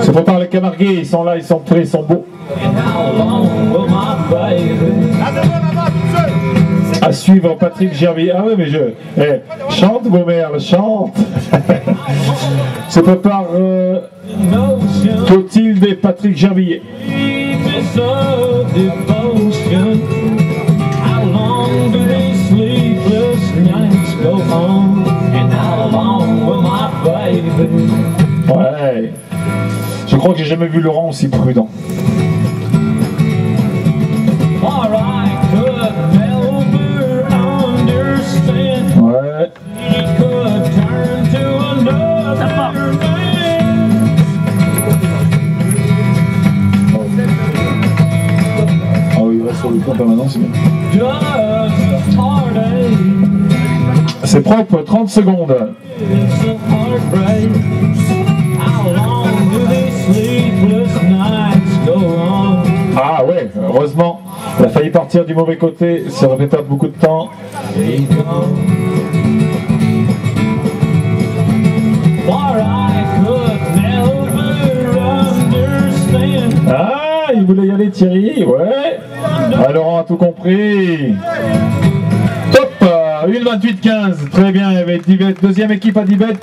C'est pour parler Camarguais, ils sont là, ils sont prêts, ils sont beaux. À suivre Patrick Gervais. Ah oui, mais je. Eh, chante, Gomer, chante. Pour par euh, Clotilde et Patrick Gervillier. Ouais. Je crois que j'ai jamais vu Laurent aussi prudent. Ouais. Ah oui, il reste sur le camp permanent, c'est bien. C'est propre, 30 secondes. Ah ouais, heureusement, il a failli partir du mauvais côté, ça aurait fait perdre beaucoup de temps. Ah, il voulait y aller Thierry, ouais. Ah, Laurent a tout compris. Top, 1,28-15, très bien, il y avait deuxième équipe à Dibet.